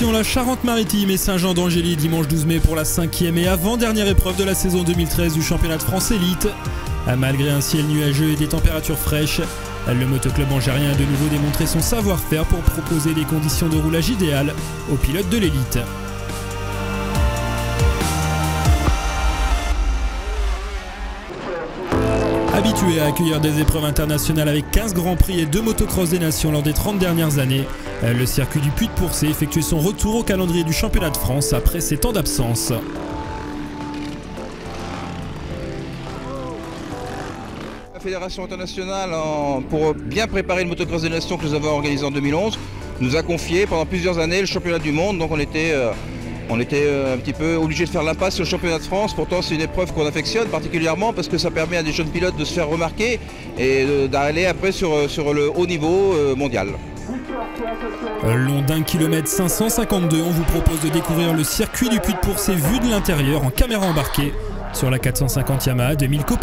La Charente-Maritime et Saint-Jean d'Angély dimanche 12 mai pour la cinquième et avant-dernière épreuve de la saison 2013 du championnat de France élite. Malgré un ciel nuageux et des températures fraîches, le motoclub angérien a de nouveau démontré son savoir-faire pour proposer des conditions de roulage idéales aux pilotes de l'élite. Habitué à accueillir des épreuves internationales avec 15 grands prix et 2 motocross des nations lors des 30 dernières années, le circuit du Puy de Pourcé effectue son retour au calendrier du championnat de France après ses temps d'absence. La Fédération internationale, pour bien préparer le motocross des nations que nous avons organisé en 2011, nous a confié pendant plusieurs années le championnat du monde. Donc on était euh, on était euh, un petit peu obligé de faire l'impasse sur le championnat de France. Pourtant, c'est une épreuve qu'on affectionne particulièrement parce que ça permet à des jeunes pilotes de se faire remarquer et d'aller après sur, euh, sur le haut niveau euh, mondial. Long d'un kilomètre 552, on vous propose de découvrir le circuit du Puy de Pourcé vu de l'intérieur en caméra embarquée sur la 450 Yamaha de Milko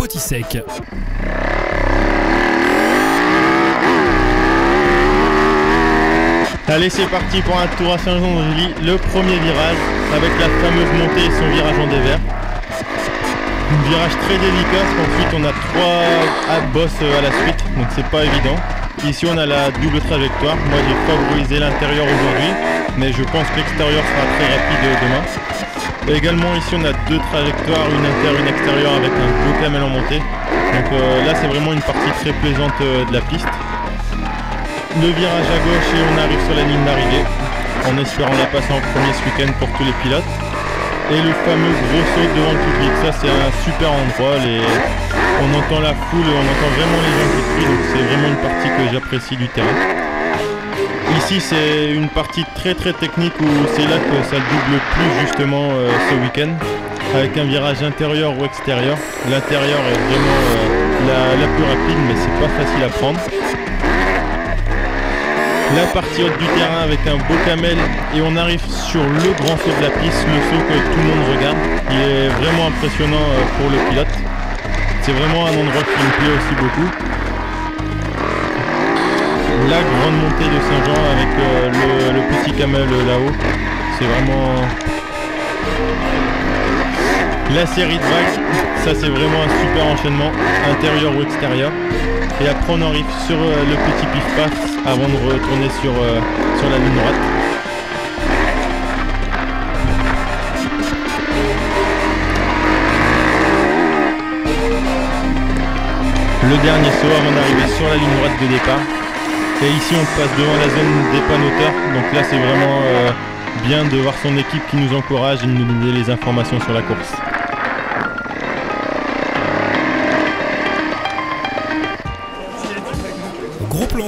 Allez, c'est parti pour un tour à Saint-Jean-d'Angély, le premier virage avec la fameuse montée et son virage en dévers. Un virage très délicat parce qu'ensuite on a trois bosses à la suite, donc c'est pas évident. Ici on a la double trajectoire. Moi j'ai favorisé l'intérieur aujourd'hui, mais je pense que l'extérieur sera très rapide demain. également ici on a deux trajectoires, une intérieure, une extérieure avec un beau camel en montée. Donc euh, là c'est vraiment une partie très plaisante euh, de la piste le virage à gauche et on arrive sur la ligne d'arrivée en espérant la passer en premier ce week-end pour tous les pilotes. Et le fameux gros saut devant le public, ça c'est un super endroit, on entend la foule, on entend vraiment les gens qui crient, donc c'est vraiment une partie que j'apprécie du terrain. Ici c'est une partie très très technique où c'est là que ça double plus justement euh, ce week-end, avec un virage intérieur ou extérieur. L'intérieur est vraiment euh, la, la plus rapide mais c'est pas facile à prendre la partie haute du terrain avec un beau camel et on arrive sur le grand saut de la piste, le saut que tout le monde regarde. Il est vraiment impressionnant euh, pour le pilote. C'est vraiment un endroit qui me plaît aussi beaucoup. La grande montée de Saint-Jean avec euh, le, petit camel là-haut. C'est vraiment la série de vagues. Ça c'est vraiment un super enchaînement, intérieur ou extérieur. Et après on arrive sur euh, le petit pif-paf avant de retourner sur, euh, sur la ligne droite. Le dernier saut avant d'arriver sur la ligne droite de départ. Et ici on passe devant la zone des panneaux Donc là c'est vraiment euh, bien de voir son équipe qui nous encourage et nous donner les informations sur la course.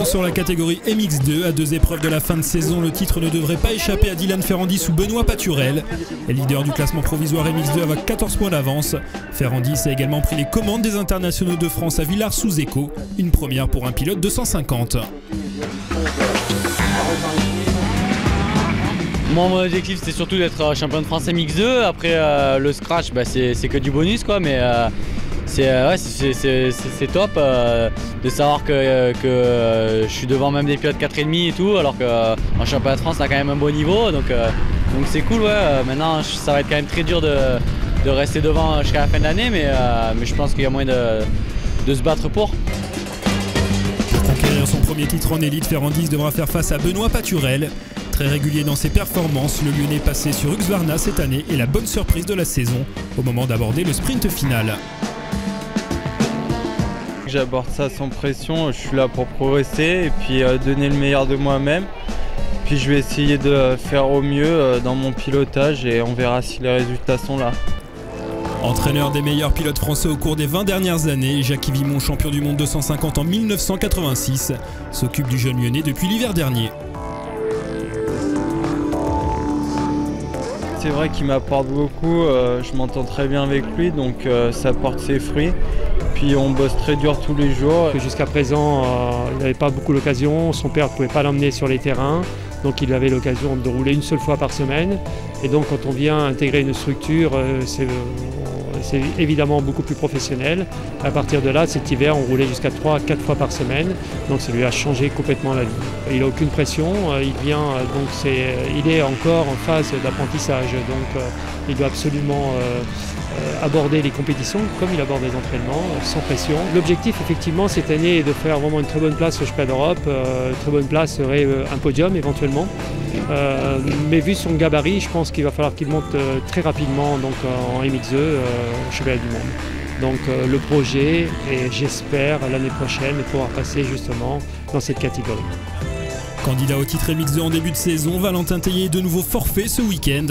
Sur la catégorie MX2. À deux épreuves de la fin de saison, le titre ne devrait pas échapper à Dylan Ferrandis ou Benoît Paturel. Leader du classement provisoire MX2 avec 14 points d'avance. Ferrandis a également pris les commandes des internationaux de France à Villars-sous-Écho, une première pour un pilote 250. Moi, mon objectif c'était surtout d'être champion de France MX2. Après euh, le scratch, bah, c'est que du bonus quoi, mais euh, euh, c'est top euh, de savoir que, euh, je suis devant même des pilotes 4,5 et tout, alors qu'en championnat de France, on a quand même un bon niveau. Donc c'est cool. Maintenant, ça va être quand même très dur de, rester devant jusqu'à la fin de l'année, mais, je pense qu'il y a moyen de, se battre pour. Pour conquérir son premier titre en élite, Ferrandis devra faire face à Benoît Paturel. Très régulier dans ses performances, le Lyonnais passé sur Uxvarna cette année est la bonne surprise de la saison au moment d'aborder le sprint final. J'aborde ça sans pression, je suis là pour progresser et puis euh, donner le meilleur de moi-même. Puis je vais essayer de faire au mieux euh, dans mon pilotage et on verra si les résultats sont là. Entraîneur des meilleurs pilotes français au cours des 20 dernières années, Jacques Vimon, champion du monde 250 en 1986, s'occupe du jeune lyonnais depuis l'hiver dernier. C'est vrai qu'il m'apporte beaucoup, euh, je m'entends très bien avec lui, donc ça porte ses fruits. On bosse très dur tous les jours. Jusqu'à présent, euh, il n'avait pas beaucoup l'occasion. Son père ne pouvait pas l'emmener sur les terrains. Donc il avait l'occasion de rouler une seule fois par semaine. Et donc quand on vient intégrer une structure, euh, c'est évidemment beaucoup plus professionnel. À partir de là, cet hiver, on roulait jusqu'à 3 4 fois par semaine, donc ça lui a changé complètement la vie. Il n'a aucune pression, il vient, donc il est encore en phase d'apprentissage, donc il doit absolument euh, aborder les compétitions comme il aborde les entraînements, sans pression. L'objectif effectivement cette année est de faire vraiment une très bonne place au Championnat d'Europe. Euh, une très bonne place serait euh, un podium éventuellement. mais vu son gabarit, je pense qu'il va falloir qu'il monte très rapidement donc, en MX2 au Championnat du Monde. Donc le projet et j'espère l'année prochaine pouvoir passer justement dans cette catégorie. Candidat au titre MX2 en début de saison, Valentin Tellier est de nouveau forfait ce week-end.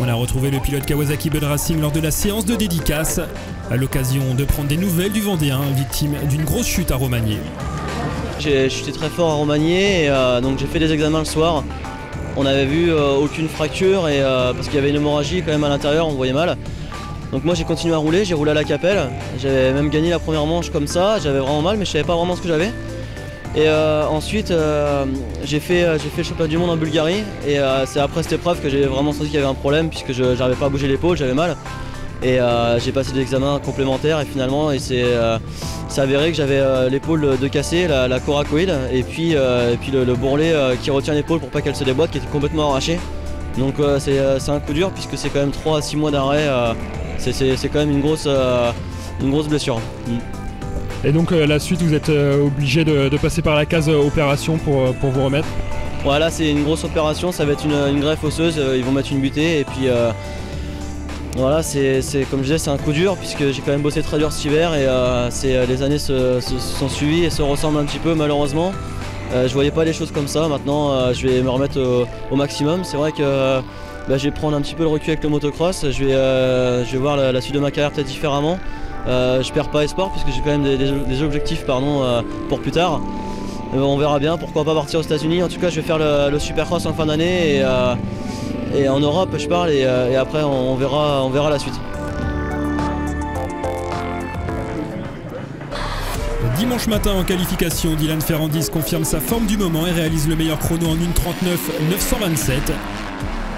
On a retrouvé le pilote Kawasaki Bud Racing lors de la séance de dédicace, à l'occasion de prendre des nouvelles du Vendéen, victime d'une grosse chute à Romagné. J'ai chuté très fort à Romagné, et, euh, donc j'ai fait des examens le soir. On n'avait vu euh, aucune fracture, et, euh, parce qu'il y avait une hémorragie quand même à l'intérieur, on voyait mal. Donc moi j'ai continué à rouler, j'ai roulé à la capelle, j'avais même gagné la première manche comme ça, j'avais vraiment mal mais je savais pas vraiment ce que j'avais. Et euh, ensuite, euh, j'ai fait, euh, fait, le championnat du monde en Bulgarie. Et c'est après cette épreuve que j'ai vraiment senti qu'il y avait un problème puisque je n'arrivais pas à bouger l'épaule, j'avais mal. Et j'ai passé des examens complémentaires et finalement, et c'est avéré que j'avais l'épaule de cassé, la, coracoïde, et puis, et puis le, bourrelet qui retient l'épaule pour pas qu'elle se déboîte, qui était complètement arraché. Donc c'est un coup dur puisque c'est quand même 3 à 6 mois d'arrêt. c'est quand même une grosse, une grosse blessure. Mm. Et donc euh, la suite, vous êtes euh, obligé de, passer par la case euh, opération pour, pour vous remettre Voilà, c'est une grosse opération, ça va être une, greffe osseuse, ils vont mettre une butée et puis voilà, c'est comme je disais, c'est un coup dur puisque j'ai quand même bossé très dur cet hiver et les années se, sont suivies et se ressemblent un petit peu malheureusement. je voyais pas les choses comme ça, maintenant je vais me remettre au, maximum. C'est vrai que bah, je vais prendre un petit peu le recul avec le motocross, je vais, je vais voir la, suite de ma carrière peut-être différemment. Euh, je perds pas espoir puisque j'ai quand même des, objectifs pardon, euh, pour plus tard. Euh, on verra bien, pourquoi pas partir aux États-Unis. En tout cas, je vais faire le, Supercross en fin d'année et, en Europe, je parle, et, après on, verra, on verra la suite. Dimanche matin en qualification, Dylan Ferrandis confirme sa forme du moment et réalise le meilleur chrono en 1.39 927.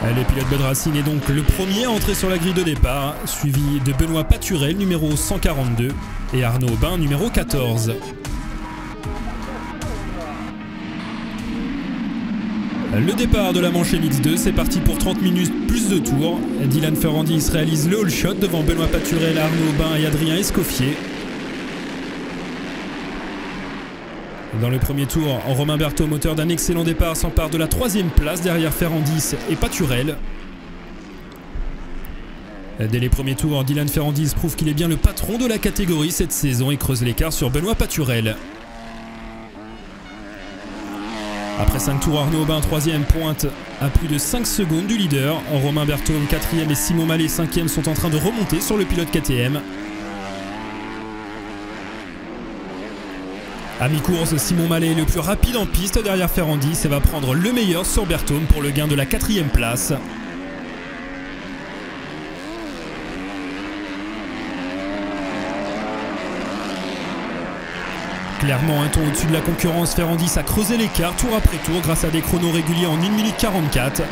Le pilote Bud est donc le premier à entrer sur la grille de départ, suivi de Benoît Paturel, numéro 142, et Arnaud Aubin, numéro 14. Le départ de la manche MX2, c'est parti pour 30 minutes plus de tours. Dylan Ferrandis réalise le all shot devant Benoît Paturel, Arnaud Aubin et Adrien Escoffier. Dans le premier tour, Romain Berthaud, moteur d'un excellent départ, s'empare de la troisième place derrière Ferrandis et Paturel. Dès les premiers tours, Dylan Ferrandis prouve qu'il est bien le patron de la catégorie cette saison et creuse l'écart sur Benoît Paturel. Après 5 tours, Arnaud Aubin, 3 pointe à plus de 5 secondes du leader. Romain Berthaud, 4 et Simon Mallet, 5 sont en train de remonter sur le pilote KTM. À mi-course, Simon Mallet est le plus rapide en piste derrière Ferrandis et va prendre le meilleur sur Bertone pour le gain de la quatrième place. Clairement un ton au-dessus de la concurrence, Ferrandis a creusé l'écart tour après tour grâce à des chronos réguliers en 1 minute 44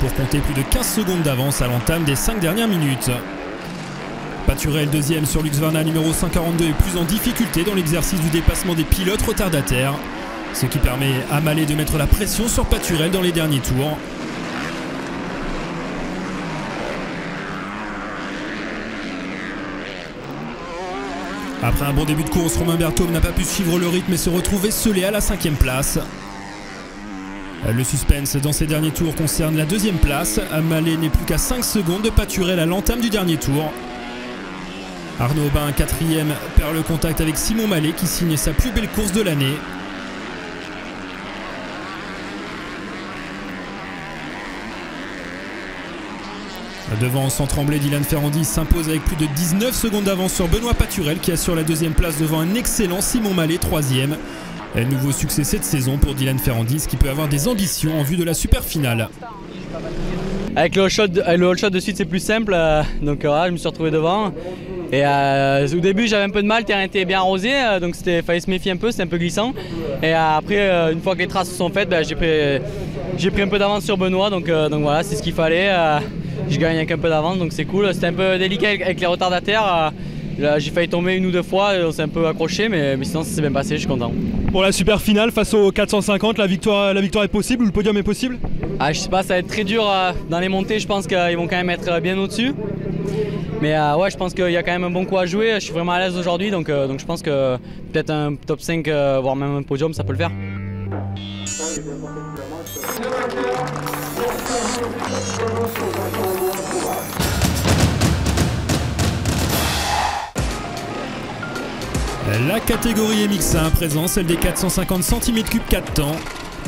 pour compter plus de 15 secondes d'avance à l'entame des 5 dernières minutes. Paturel deuxième sur Lux Varna numéro 142 est plus en difficulté dans l'exercice du dépassement des pilotes retardataires. Ce qui permet à Mallet de mettre la pression sur Paturel dans les derniers tours. Après un bon début de course, Romain Berthaud n'a pas pu suivre le rythme et se retrouve esselé à la cinquième place. Le suspense dans ces derniers tours concerne la deuxième place. Mallet n'est plus qu'à 5 secondes de Paturel à l'entame du dernier tour. Arnaud Aubin, quatrième, perd le contact avec Simon Mallet qui signe sa plus belle course de l'année. Devant, sans trembler, Dylan Ferrandis s'impose avec plus de 19 secondes d'avance sur Benoît Paturel qui assure la deuxième place devant un excellent Simon Mallet, troisième. Un nouveau succès cette saison pour Dylan Ferrandis qui peut avoir des ambitions en vue de la super finale. Avec le all shot, de suite c'est plus simple, euh, donc voilà, je me suis retrouvé devant. Et euh, au début j'avais un peu de mal, le terrain était bien arrosé, euh, donc il fallait se méfier un peu, c'était un peu glissant. Et après, une fois que les traces sont faites, ben, j'ai pris, pris, un peu d'avance sur Benoît, donc, donc voilà, c'est ce qu'il fallait. je gagne avec un peu d'avance, donc c'est cool. C'était un peu délicat avec les retardataires. J'ai failli tomber une ou deux fois, on s'est un peu accroché, mais, sinon ça s'est bien passé, je suis content. Pour la super finale face aux 450, la victoire, la victoire est possible ou le podium est possible? Ah, Je sais pas, ça va être très dur euh, dans les montées, je pense qu'ils vont quand même être bien au-dessus. Mais euh, ouais, je pense qu'il y a quand même un bon coup à jouer, je suis vraiment à l'aise aujourd'hui, donc, euh, donc je pense que peut-être un top 5, voire même un podium, ça peut le faire. La catégorie MX1 présent, celle des 450 cm3 4 temps.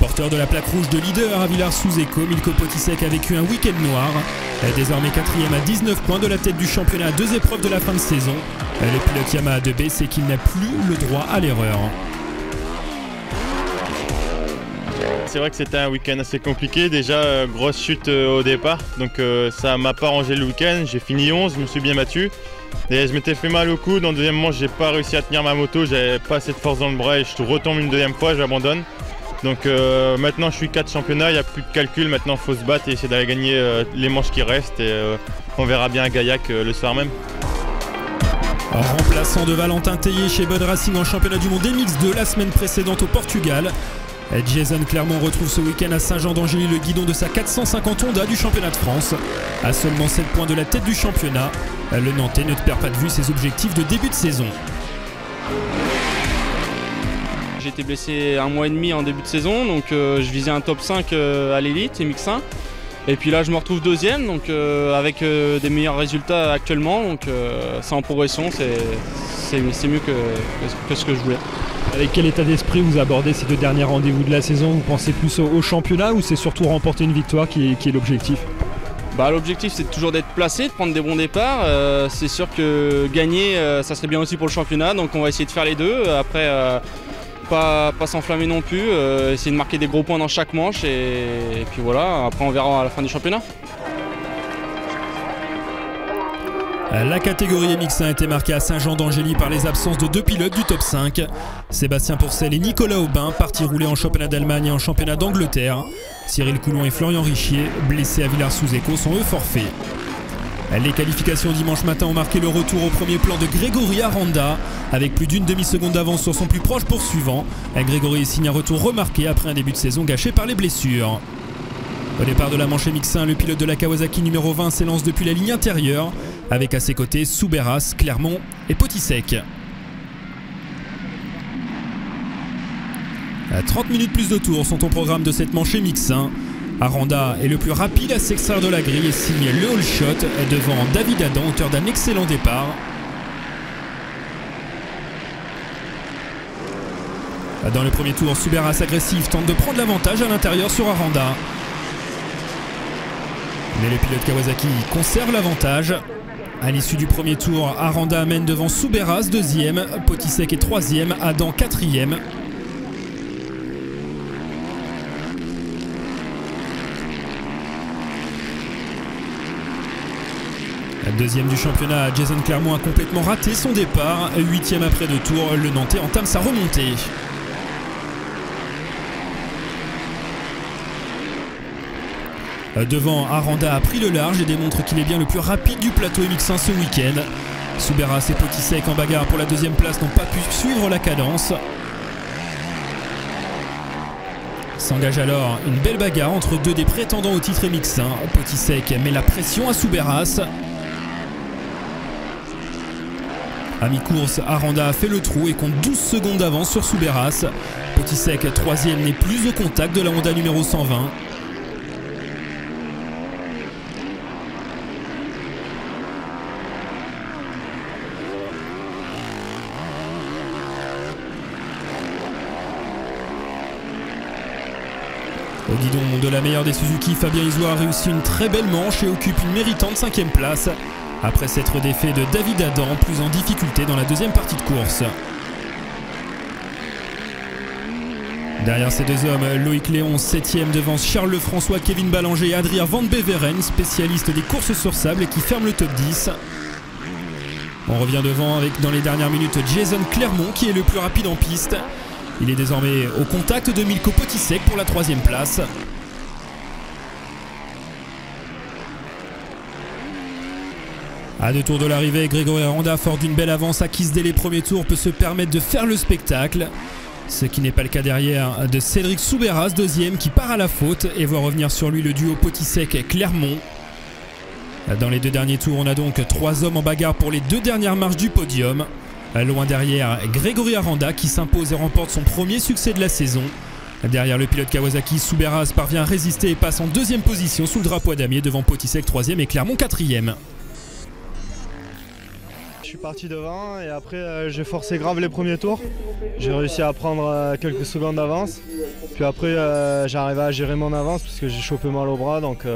Porteur de la plaque rouge de leader à Villars sous écho, Milko Potisek a vécu un week-end noir. Désormais quatrième à 19 points de la tête du championnat deux épreuves de la fin de saison. Le pilote Yamaha 2B sait qu'il n'a plus le droit à l'erreur. C'est vrai que c'était un week-end assez compliqué. Déjà, euh, grosse chute euh, au départ. Donc euh, ça m'a pas arrangé le week-end. J'ai fini 11, je me suis bien battu. Et je m'étais fait mal au cou. Dans le deuxième manche, j'ai pas réussi à tenir ma moto. J'avais pas assez de force dans le bras et je retombe une deuxième fois, j'abandonne. Donc maintenant, je suis 4 championnats. Il n'y a plus de calcul. Maintenant, faut se battre et essayer d'aller gagner les manches qui restent. Et on verra bien à Gaillac le soir même. Remplaçant de Valentin Tellier chez Bud Racing en championnat du monde MX2 la semaine précédente au Portugal. Jason Clermont retrouve ce week-end à Saint-Jean d'Angély le guidon de sa 450 Honda du championnat de France. À seulement 7 points de la tête du championnat, le Nantais ne perd pas de vue ses objectifs de début de saison. J'ai été blessé un mois et demi en début de saison, donc euh, je visais un top 5 euh, à l'élite, MX1. Et puis là, je me retrouve deuxième, donc euh, avec des meilleurs résultats actuellement. Donc c'est en progression, c'est mieux que ce que je voulais. Avec quel état d'esprit vous abordez ces deux derniers rendez-vous de la saison? Vous pensez plus au, championnat ou c'est surtout remporter une victoire qui est, l'objectif? Bah, L'objectif c'est toujours d'être placé, de prendre des bons départs. C'est sûr que gagner, ça serait bien aussi pour le championnat, donc on va essayer de faire les deux. Après, pas, pas s'enflammer non plus, essayer de marquer des gros points dans chaque manche et puis voilà, après on verra à la fin du championnat. La catégorie MX1 a été marquée à Saint-Jean d'Angély par les absences de deux pilotes du top 5. Sébastien Pourcel et Nicolas Aubin, partis rouler en championnat d'Allemagne et en championnat d'Angleterre. Cyril Coulon et Florian Richier, blessés à Villars-sous-Écho, sont eux forfaits. Les qualifications dimanche matin ont marqué le retour au premier plan de Grégory Aranda. Avec plus d'une demi-seconde d'avance sur son plus proche poursuivant, Grégory signe un retour remarqué après un début de saison gâché par les blessures. Au départ de la manche MX1, le pilote de la Kawasaki numéro 20 s'élance depuis la ligne intérieure avec à ses côtés Souberas, Clermont et Potisek. À 30 minutes plus de tours sont au programme de cette manche MX1. Aranda est le plus rapide à s'extraire de la grille et signe le all shot devant David Adam, auteur d'un excellent départ. Dans le premier tour, Suberas agressif tente de prendre l'avantage à l'intérieur sur Aranda. Mais le pilote Kawasaki conserve l'avantage. À l'issue du premier tour, Aranda amène devant Souberas deuxième, Potisek est troisième, Adam quatrième. Deuxième du championnat, Jason Clermont a complètement raté son départ. Huitième après deux tours, le Nantais entame sa remontée. Devant, Aranda a pris le large et démontre qu'il est bien le plus rapide du plateau MX1 ce week-end. Souberas et Potisek en bagarre pour la deuxième place n'ont pas pu suivre la cadence. S'engage alors une belle bagarre entre deux des prétendants au titre MX1. Potisek met la pression à Souberas. À mi-course, Aranda a fait le trou et compte 12 secondes d'avance sur Souberas. Potisek, troisième, n'est plus au contact de la Honda numéro 120. Au guidon de la meilleure des Suzuki, Fabien Isoire a réussi une très belle manche et occupe une méritante cinquième place. Après s'être défait de David Adam, plus en difficulté dans la deuxième partie de course. Derrière ces deux hommes, Loïc Léon, 7ème devant Charles François, Kevin Ballanger et Adrien Van Beveren, spécialiste des courses sur sable qui ferme le top 10. On revient devant avec dans les dernières minutes Jason Clermont qui est le plus rapide en piste. Il est désormais au contact de Milko Potisek pour la troisième place. À deux tours de l'arrivée, Grégory Aranda, fort d'une belle avance acquise dès les premiers tours, peut se permettre de faire le spectacle. Ce qui n'est pas le cas derrière de Cédric Souberas, deuxième, qui part à la faute et voit revenir sur lui le duo Potisek-Clermont. Dans les deux derniers tours, on a donc trois hommes en bagarre pour les deux dernières marches du podium. Loin derrière, Grégory Aranda qui s'impose et remporte son premier succès de la saison. Derrière le pilote Kawasaki, Souberas parvient à résister et passe en deuxième position sous le drapeau à damier devant Potisek troisième et Clermont quatrième. Je suis parti devant et après euh, j'ai forcé grave les premiers tours. J'ai réussi à prendre euh, quelques secondes d'avance. Puis après euh, j'ai arrivé à gérer mon avance parce que j'ai chopé mal au bras donc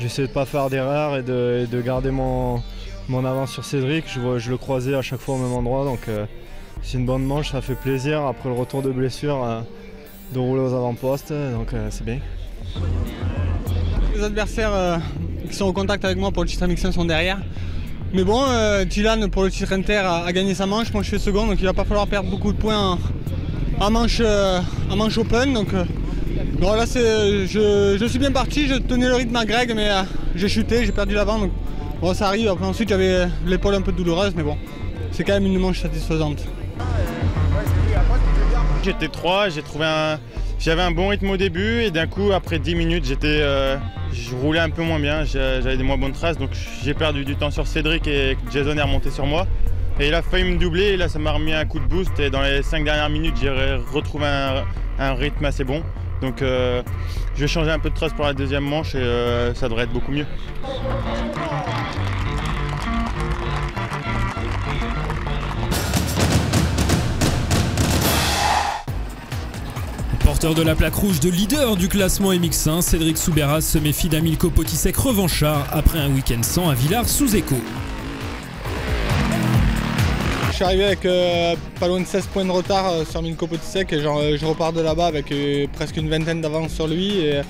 essayé de ne pas faire d'erreur et de, de, garder mon, avance sur Cédric. Je, le croisais à chaque fois au même endroit donc c'est une bonne manche, ça fait plaisir après le retour de blessure de rouler aux avant-postes donc c'est bien. Les adversaires qui sont en contact avec moi pour le titre mixin sont derrière. Mais bon, euh, Dylan pour le titre inter a, gagné sa manche, moi je suis second, donc il va pas falloir perdre beaucoup de points en, manche, euh, manche open. Donc euh, là je, je, suis bien parti, je tenais le rythme à Greg, mais j'ai chuté, j'ai perdu l'avant. Donc bon, ça arrive. Après ensuite j'avais l'épaule un peu douloureuse, mais bon, c'est quand même une manche satisfaisante. J'étais 3, j'ai trouvé un. J'avais un bon rythme au début et d'un coup après 10 minutes j'étais je roulais un peu moins bien, j'avais des moins bonnes traces, donc j'ai perdu du temps sur Cédric et Jason est remonté sur moi. Et il a failli me doubler et là ça m'a remis un coup de boost et dans les 5 dernières minutes j'ai retrouvé un, rythme assez bon. Donc euh, je vais changer un peu de trace pour la deuxième manche et euh, ça devrait être beaucoup mieux. Porteur de la plaque rouge de leader du classement MX1, Cédric Souberas se méfie d'un Milko Potisek revanchard après un week-end sans à Villars sous écho. Je suis arrivé avec euh, pas loin de 16 points de retard euh, sur Milko Potisek et euh, je repars de là-bas avec presque une vingtaine d'avance sur lui. Et,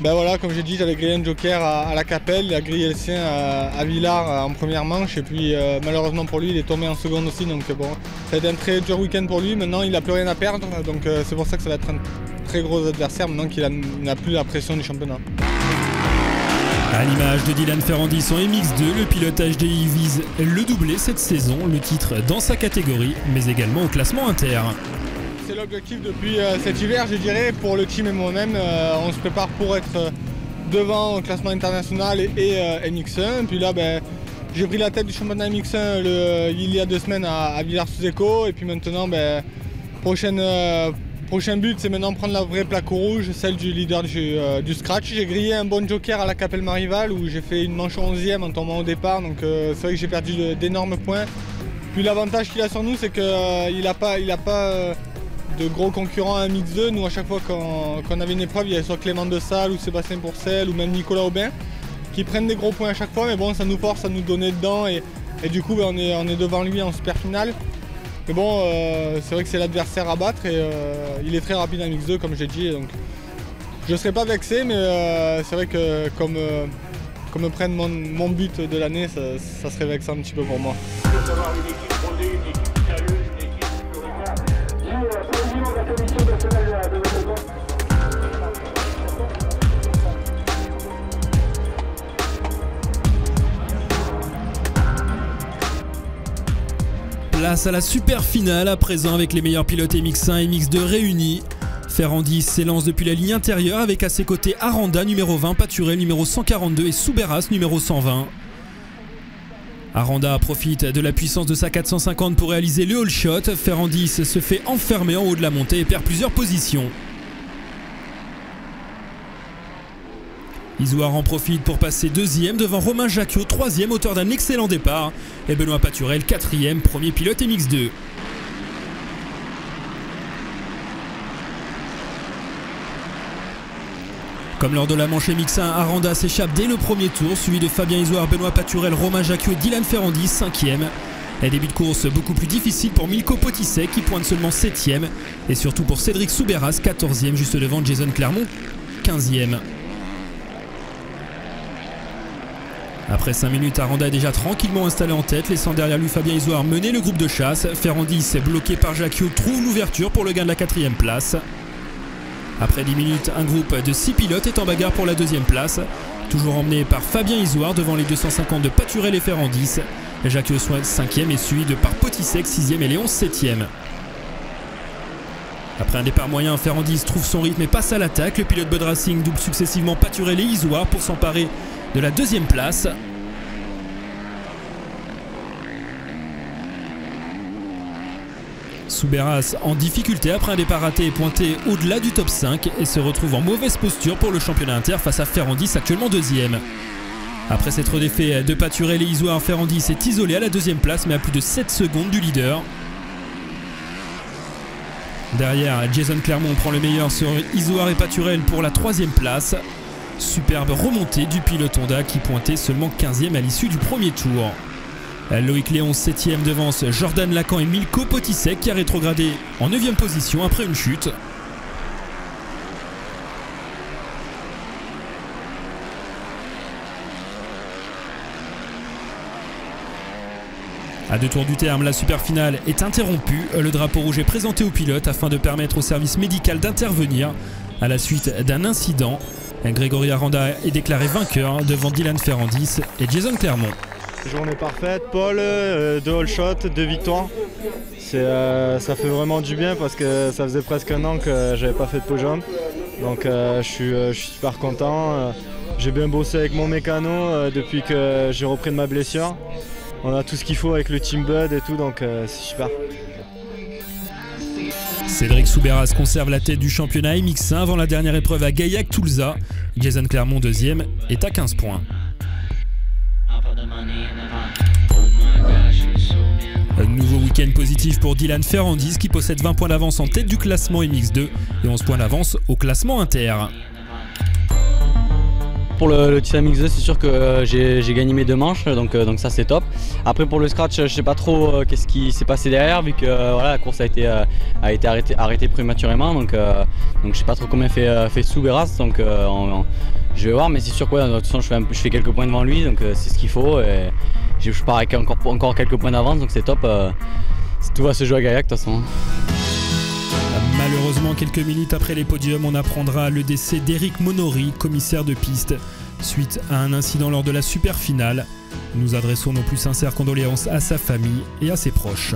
ben voilà, comme j'ai dit, j'avais grillé joker à, la Capelle, il a grillé le sien à, Villars en première manche et puis malheureusement pour lui, il est tombé en seconde aussi. Donc bon, ça a été un très dur week-end pour lui. Maintenant, il n'a plus rien à perdre, donc c'est pour ça que ça va être un très gros adversaire maintenant qu'il n'a plus la pression du championnat. À l'image de Dylan Ferrandi, son MX2, le pilote HDI vise le doublé cette saison, le titre dans sa catégorie, mais également au classement inter c'est l'objectif depuis euh, cet hiver, je dirais, pour le team et moi-même. Euh, on se prépare pour être euh, devant au classement international et, MX1. Puis là, ben, j'ai pris la tête du championnat MX1 il y a deux semaines à, Villars-sous-Écho. Et puis maintenant, ben, prochain but, c'est maintenant prendre la vraie plaque rouge, celle du leader du, scratch. J'ai grillé un bon joker à la Capelle Marival où j'ai fait une manche 11e en tombant au départ. Donc c'est vrai que j'ai perdu d'énormes points. Puis l'avantage qu'il a sur nous, c'est qu'il n'a pas, il a pas de gros concurrents à MX2. Nous, à chaque fois qu'on avait une épreuve, il y avait soit Clément de Salle ou Sébastien Pourcel ou même Nicolas Aubin qui prennent des gros points à chaque fois. Mais bon, ça nous force à nous donner dedans et, du coup, ben, on, est, devant lui en super finale. Mais bon, euh, c'est vrai que c'est l'adversaire à battre et euh, il est très rapide en MX2, comme j'ai dit. Donc, je ne serais pas vexé, mais euh, c'est vrai que comme, comme prennent mon, but de l'année, ça serait vexant un petit peu pour moi. Place à la super finale à présent avec les meilleurs pilotes MX1 et MX2 réunis. Ferrandi s'élance depuis la ligne intérieure avec à ses côtés Aranda numéro 20, Paturel numéro 142 et Souberas numéro 120. Aranda profite de la puissance de sa 450 pour réaliser le all shot. Ferrandis se fait enfermer en haut de la montée et perd plusieurs positions. Isouard en profite pour passer deuxième devant Romain Jacquiot, troisième, auteur d'un excellent départ, et Benoît Paturel, quatrième, premier pilote MX2. Comme lors de la manche MX1, Aranda s'échappe dès le premier tour, suivi de Fabien Isoire, Benoît Paturel, Romain Jacquiot, Dylan Ferrandi, cinquième. Un début de course beaucoup plus difficile pour Milko Potisek qui pointe seulement septième, et surtout pour Cédric Souberas, quatorzième, juste devant Jason Clermont, quinzième. Après 5 minutes, Aranda est déjà tranquillement installé en tête, laissant derrière lui Fabien Isoire mener le groupe de chasse. Ferrandis, bloqué par Jacquio, trouve l'ouverture pour le gain de la quatrième place. Après 10 minutes, un groupe de 6 pilotes est en bagarre pour la deuxième place. toujours emmené par Fabien Isoire devant les 250 de Paturel et Ferrandis. Jacques Swan 5e et suivi de par Potisek 6e et Léon 7e. Après un départ moyen, Ferrandis trouve son rythme et passe à l'attaque. Le pilote Bud Racing double successivement Paturel et Isoire pour s'emparer de la deuxième place. Souberas en difficulté après un départ raté est pointé au-delà du top 5 et se retrouve en mauvaise posture pour le championnat inter face à Ferrandis actuellement deuxième. Après s'être défait de Paturel et Isoire, Ferrandis est isolé à la deuxième place mais à plus de 7 secondes du leader. Derrière, Jason Clermont prend le meilleur sur Isoire et Paturel pour la troisième place. Superbe remontée du pilote Honda qui pointait seulement 15e à l'issue du premier tour. Loïc Léon 7ème devance Jordan Lacan et Milko Potisek qui a rétrogradé en 9ème position après une chute. À deux tours du terme, la super finale est interrompue. Le drapeau rouge est présenté au pilote afin de permettre au service médical d'intervenir à la suite d'un incident. Grégory Aranda est déclaré vainqueur devant Dylan Ferrandis et Jason Clermont. Journée parfaite, Paul, euh, deux all shots, deux victoires. Euh, ça fait vraiment du bien parce que ça faisait presque un an que j'avais pas fait de podium. Donc euh, je, suis, je, suis, super content. J'ai bien bossé avec mon mécano depuis que j'ai repris de ma blessure. On a tout ce qu'il faut avec le Team Bud et tout, donc c'est super. Cédric Souberas conserve la tête du championnat MX1 avant la dernière épreuve à Gaillac-Toulza. Jason Clermont, deuxième, est à 15 points. Un nouveau week-end positif pour Dylan Ferrandis qui possède 20 points d'avance en tête du classement MX2 et 11 points d'avance au classement inter. Pour le, le Team MX2 c'est sûr que euh, j'ai gagné mes deux manches donc, euh, donc ça c'est top. Après pour le scratch je sais pas trop euh, qu'est-ce qui s'est passé derrière vu que voilà, la course a été, a été arrêtée, arrêtée prématurément donc, donc je sais pas trop combien fait, fait Souberas donc je vais voir mais c'est sûr que de toute façon je fais, je fais, quelques points devant lui donc c'est ce qu'il faut. Et, je pars avec encore, encore quelques points d'avance, donc c'est top. tout va se jouer à Gaillac de toute façon. Quelques minutes après les podiums, on apprendra le décès d'Eric Monori, commissaire de piste, suite à un incident lors de la super finale. Nous adressons nos plus sincères condoléances à sa famille et à ses proches.